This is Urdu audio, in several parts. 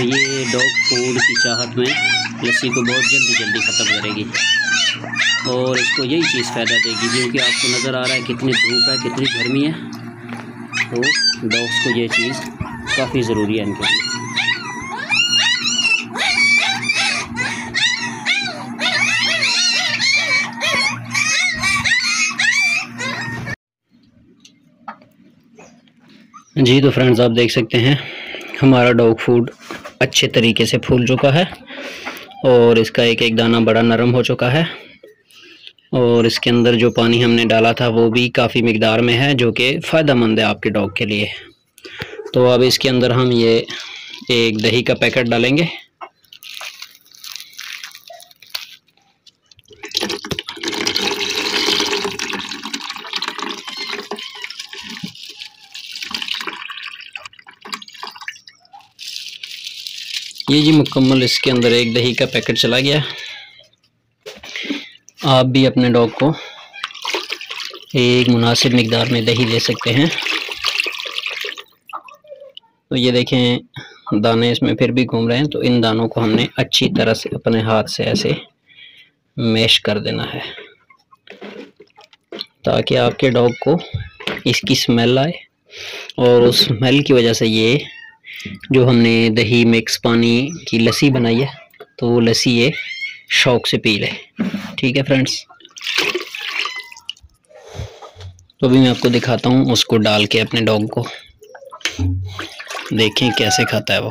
تو یہ ڈاگ فوڈ کی چاہت میں لسی کو بہت جلدی جلدی ختم کرے گی۔ اور اس کو یہی چیز فائدہ دے گی کیونکہ آپ کو نظر آ رہا ہے کتنی دھوپ ہے، کتنی گرمی ہے۔ تو ڈاگس کو یہ چیز کافی ضروری ہے ان کے لیے۔ جی تو فرینڈز آپ دیکھ سکتے ہیں ہمارا ڈاگ فوڈ اچھے طریقے سے پھول چکا ہے اور اس کا ایک ایک دانہ بڑا نرم ہو چکا ہے اور اس کے اندر جو پانی ہم نے ڈالا تھا وہ بھی کافی مقدار میں ہے جو کہ فائدہ مند ہے آپ کے ڈاگ کے لیے۔ تو اب اس کے اندر ہم یہ ایک دہی کا پیکٹ ڈالیں گے۔ یہ جی مکمل اس کے اندر ایک دہی کا پیکٹ چلا گیا۔ آپ بھی اپنے ڈاگ کو ایک مناسب مقدار میں دہی دے سکتے ہیں۔ تو یہ دیکھیں، دانے اس میں پھر بھی گھوم رہے ہیں۔ تو ان دانوں کو ہم نے اچھی طرح سے اپنے ہاتھ سے ایسے میش کر دینا ہے۔ تاکہ آپ کے ڈاگ کو اس کی سمیل آئے اور اس سمیل کی وجہ سے یہ جو ہم نے دہی مکس پانی کی لسی بنائی ہے، تو وہ لسی یہ شوق سے پی لے ٹھیک ہے فرینڈس تو ابھی میں آپ کو دکھاتا ہوں، اس کو ڈال کے اپنے ڈاگ کو۔ دیکھیں کیسے کھاتا ہے وہ۔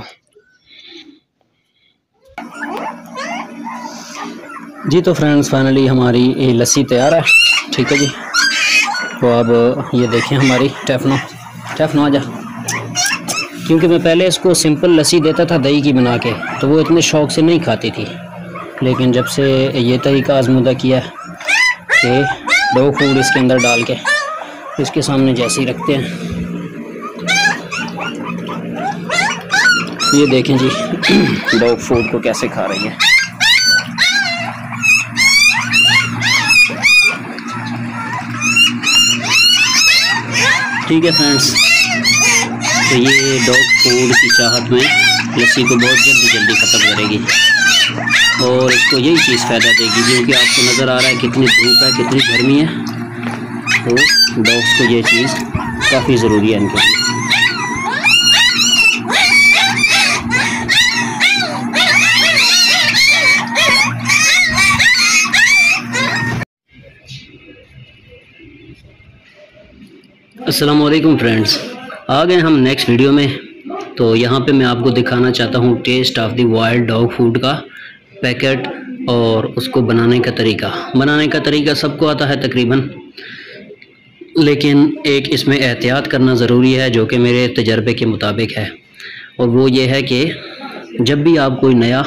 جی تو فرینڈس فائنلی ہماری یہ لسی تیار ہے۔ ٹھیک ہے جی۔ تو اب یہ دیکھیں ہماری ٹیفنو۔ ٹیفنو آ جا۔ کیونکہ میں پہلے اس کو سمپل لسی دیتا تھا دہی کی بنا کے، تو وہ اتنے شوق سے نہیں کھاتی تھی۔ لیکن جب سے یہ طریقہ آزمودہ کیا کہ ڈو فوڈ اس کے اندر ڈال کے اس کے سامنے جیسے ہی رکھتے ہیں۔ یہ دیکھیں جی ڈاگ فوڈ کو کیسے کھا رہی ہے ٹھیک ہے فرینڈس تو یہ ڈاگ فوڈ کی چاہت میں لسی کو بہت جلدی جلدی ختم کرے گی۔ اور اس کو یہی چیز فائدہ دے گی کیونکہ آپ کو نظر آ رہا ہے کتنی دھوپ ہے، کتنی گرمی ہے۔ تو ڈاگس کو یہ چیز کافی ضروری ہے ان کے لیے۔ السلام علیکم فرینڈز۔ آ گئے ہم نیکسٹ ویڈیو میں۔ تو یہاں پہ میں آپ کو دکھانا چاہتا ہوں taste of the wild dog food کا پیکٹ اور اس کو بنانے کا طریقہ۔ بنانے کا طریقہ سب کو آتا ہے تقریباً۔ لیکن ایک اس میں احتیاط کرنا ضروری ہے جو کہ میرے تجربے کے مطابق ہے۔ اور وہ یہ ہے کہ جب بھی آپ کوئی نیا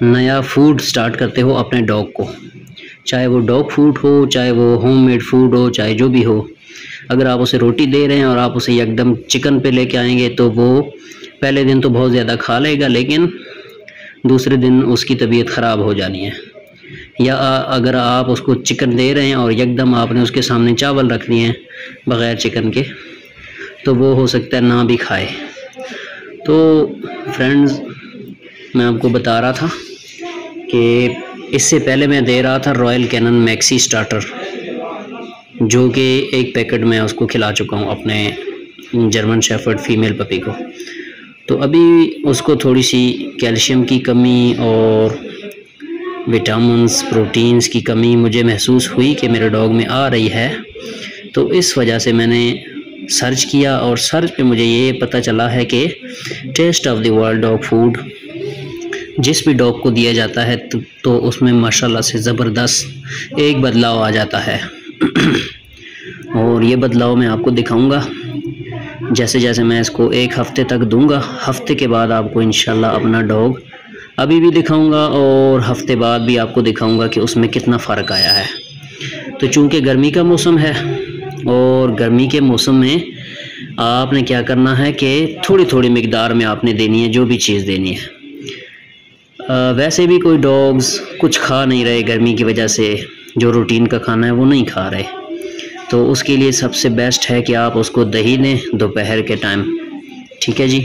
نیا فوڈ سٹارٹ کرتے ہو اپنے ڈاگ کو، چاہے وہ ڈاگ فوڈ ہو، چاہے وہ ہوم میڈ فوڈ ہو، چاہے جو بھی ہو اگر آپ اسے روٹی دے رہے ہیں اور آپ اسے ایک دم چکن پہ لے کے آئیں گے تو وہ پہلے دن تو بہت زیادہ کھا لے گا، لیکن دوسرے دن اس کی طبیعت خراب ہو جانی ہے۔ یا اگر آپ اس کو چکن دے رہے ہیں اور یک دم آپ نے اس کے سامنے چاول رکھ دیے ہیں بغیر چکن کے، تو وہ ہو سکتا ہے نہ بھی کھائے۔ تو فرینڈز، میں آپ کو بتا رہا تھا کہ اس سے پہلے میں دے رہا تھا رائل کینن میکسی سٹارٹر۔ جو کہ ایک پیکٹ میں اس کو کھلا چکا ہوں اپنے جرمن شیفرڈ فیمیل پپی کو۔ تو ابھی اس کو تھوڑی سی کیلشیم کی کمی اور وٹامنس پروٹینز کی کمی مجھے محسوس ہوئی کہ میرے ڈاگ میں آ رہی ہے۔ تو اس وجہ سے میں نے سرچ کیا اور سرچ پہ مجھے یہ پتہ چلا ہے کہ taste of the world dog food جس بھی ڈاگ کو دیا جاتا ہے تو اس میں ماشاءاللہ سے زبردست ایک بدلاؤ آ جاتا ہے۔ اور یہ بدلاؤ میں آپ کو دکھاؤں گا۔ جیسے جیسے میں اس کو ایک ہفتے تک دوں گا، ہفتے کے بعد آپ کو انشاءاللہ اپنا ڈاگ ابھی بھی دکھاؤں گا اور ہفتے بعد بھی آپ کو دکھاؤں گا کہ اس میں کتنا فرق آیا ہے۔ تو چونکہ گرمی کا موسم ہے اور گرمی کے موسم میں آپ نے کیا کرنا ہے کہ تھوڑی تھوڑی مقدار میں آپ نے دینی ہے، جو بھی چیز دینی ہے۔ ویسے بھی کوئی ڈاگز کچھ کھا نہیں رہے گرمی کی وجہ سے۔ جو روٹین کا کھانا ہے وہ نہیں کھا رہے۔ تو اس کے لیے سب سے بیسٹ ہے کہ آپ اس کو دہی دیں دوپہر کے ٹائم ٹھیک ہے جی؟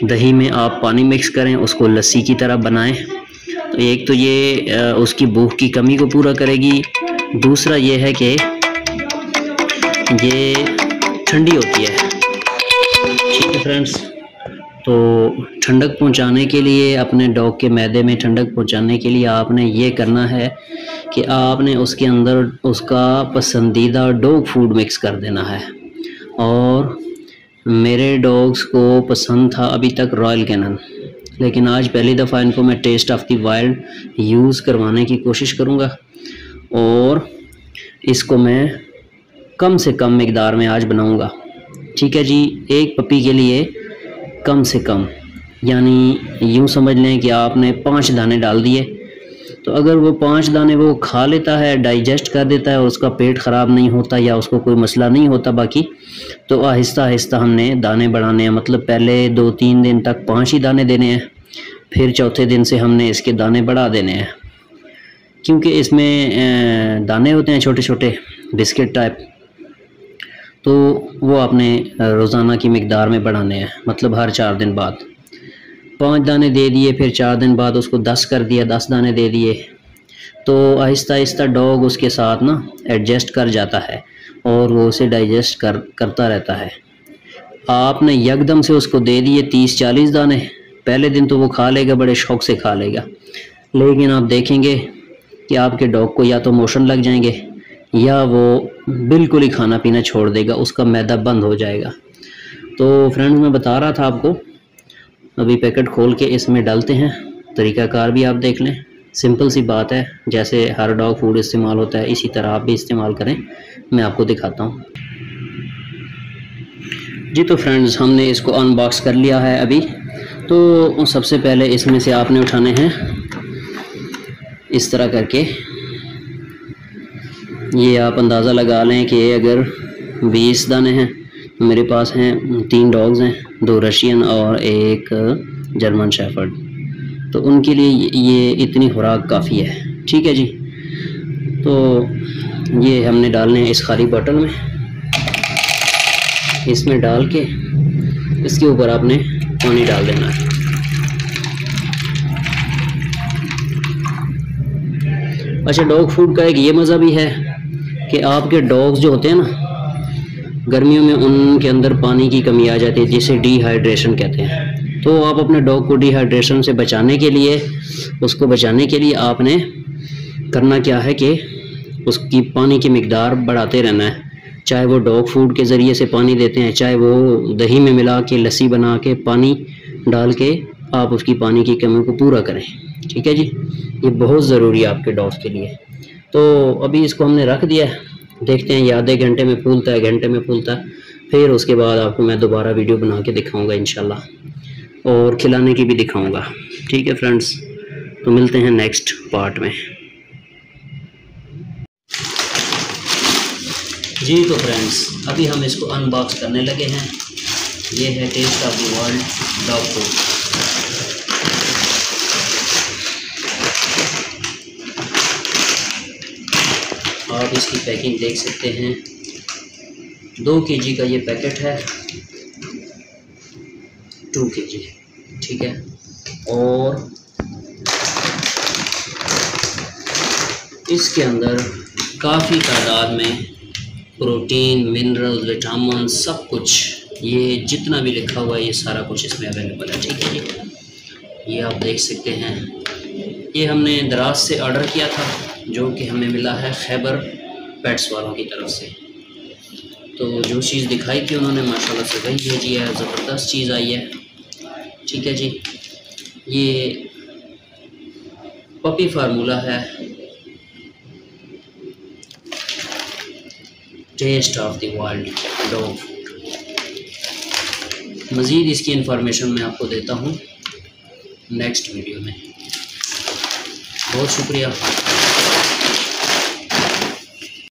دہی میں آپ پانی مکس کریں، اس کو لسی کی طرح بنائیں۔ ایک تو یہ اس کی بھوک کی کمی کو پورا کرے گی۔ دوسرا یہ ہے کہ یہ ٹھنڈی ہوتی ہے۔ ٹھیک ہے فرینڈس تو ٹھنڈک پہنچانے کے لیے، اپنے ڈاگ کے میدے میں ٹھنڈک پہنچانے کے لیے آپ نے یہ کرنا ہے کہ آپ نے اس کے اندر اس کا پسندیدہ ڈوگ فوڈ مکس کر دینا ہے۔ اور میرے ڈاگس کو پسند تھا ابھی تک رائل کینن لیکن آج پہلی دفعہ ان کو میں taste of the wild use کروانے کی کوشش کروں گا۔ اور اس کو میں کم سے کم مقدار میں آج بناؤں گا۔ ٹھیک ہے جی ایک پپی کے لیے کم سے کم۔ یعنی یوں سمجھ لیں کہ آپ نے پانچ دانے ڈال دیے۔ تو اگر وہ پانچ دانے وہ کھا لیتا ہے، ڈائجسٹ کر دیتا ہے، اس کا پیٹ خراب نہیں ہوتا یا اس کو کوئی مسئلہ نہیں ہوتا باقی، تو آہستہ آہستہ ہم نے دانے بڑھانے ہیں۔ مطلب پہلے دو تین دن تک پانچ ہی دانے دینے ہیں، پھر چوتھے دن سے ہم نے اس کے دانے بڑھا دینے ہیں۔ کیونکہ اس میں دانے ہوتے ہیں چھوٹے چھوٹے، بسکٹ ٹائپ۔ تو وہ آپ نے روزانہ کی مقدار میں بڑھانے ہیں مطلب ہر چار دن بعد۔ پانچ دانے دے دیے، پھر چار دن بعد اس کو دس کر دیا، دس دانے دے دیے۔ تو آہستہ آہستہ ڈاگ اس کے ساتھ نا ایڈجسٹ کر جاتا ہے اور وہ اسے ڈائجسٹ کر، کرتا رہتا ہے۔ آپ نے یکدم سے اس کو دے دیے تیس، چالیس دانے۔ پہلے دن تو وہ کھا لے گا، بڑے شوق سے کھا لے گا۔ لیکن آپ دیکھیں گے کہ آپ کے ڈاگ کو یا تو موشن لگ جائیں گے یا وہ بالکل ہی کھانا پینا چھوڑ دے گا، اس کا میدہ بند ہو جائے گا۔ تو فرینڈ میں بتا رہا تھا آپ کو ابھی پیکٹ کھول کے اس میں ڈالتے ہیں۔ طریقہ کار بھی آپ دیکھ لیں۔ سمپل سی بات ہے، جیسے ہر ڈاگ فوڈ استعمال ہوتا ہے، اسی طرح آپ بھی استعمال کریں۔ میں آپ کو دکھاتا ہوں۔ جی تو فرینڈز، ہم نے اس کو ان باکس کر لیا ہے ابھی۔ تو سب سے پہلے اس میں سے آپ نے اٹھانے ہیں۔ اس طرح کر کے۔ یہ آپ اندازہ لگا لیں کہ اگر بیس دانے ہیں، میرے پاس ہیں، تین ڈاگز ہیں۔ دو رشین اور ایک جرمن شیفرڈ۔ تو ان کے لیے یہ اتنی خوراک کافی ہے۔ ٹھیک ہے جی۔ تو یہ ہم نے ڈالنے ہیں اس خالی بوٹل میں۔ اس میں ڈال کے اس کے اوپر آپ نے پانی ڈال دینا ہے۔ اچھا ڈاگ فوڈ کا ایک یہ مزہ بھی ہے کہ آپ کے ڈاگز جو ہوتے ہیں نا گرمیوں میں ان کے اندر پانی کی کمی آ جاتی ہے، جسے ڈی ہائیڈریشن کہتے ہیں۔ تو آپ اپنے ڈاگ کو ڈی ہائیڈریشن سے بچانے کے لیے، اس کو بچانے کے لیے آپ نے کرنا کیا ہے کہ اس کی پانی کی مقدار بڑھاتے رہنا ہے۔ چاہے وہ ڈاگ فوڈ کے ذریعے سے پانی دیتے ہیں، چاہے وہ دہی میں ملا کے لسی بنا کے پانی ڈال کے آپ اس کی پانی کی کمی کو پورا کریں۔ ٹھیک ہے جی؟ یہ بہت ضروری ہے آپ کے ڈاگ کے لیے۔ تو ابھی اس کو ہم نے رکھ دیا ہے۔ دیکھتے ہیں یا آدھے گھنٹے میں پھولتا ہے، گھنٹے میں پھولتا ہے۔ پھر اس کے بعد آپ کو میں دوبارہ ویڈیو بنا کے دکھاؤں گا انشاءاللہ۔ اور کھلانے کی بھی دکھاؤں گا۔ ٹھیک ہے فرینڈز، تو ملتے ہیں نیکسٹ پارٹ میں۔ جی تو فرینڈز، ابھی ہم اس کو ان باکس کرنے لگے ہیں۔ یہ ہے taste of the world dog food آپ اس کی پیکنگ دیکھ سکتے ہیں۔ دو کے جی کا یہ پیکٹ ہے۔ ٹو کے جی ٹھیک ہے۔ اور اس کے اندر کافی تعداد میں پروٹین منرل وٹامن سب کچھ۔ یہ جتنا بھی لکھا ہوا ہے، یہ سارا کچھ اس میں اویلیبل ہے، ٹھیک ہے جی۔ یہ آپ دیکھ سکتے ہیں۔ یہ ہم نے دراز سے آرڈر کیا تھا، جو کہ ہمیں ملا ہے خیبر۔ پیٹس والوں کی طرف سے۔ تو جو چیز دکھائی تھی انہوں نے ماشاءاللہ سے وہی بھیجی ہے، زبردست چیز آئی ہے۔ ٹھیک ہے جی یہ پپی فارمولہ ہے۔ Taste of the world dog مزید اس کی انفارمیشن میں آپ کو دیتا ہوں نیکسٹ ویڈیو میں۔ بہت شکریہ۔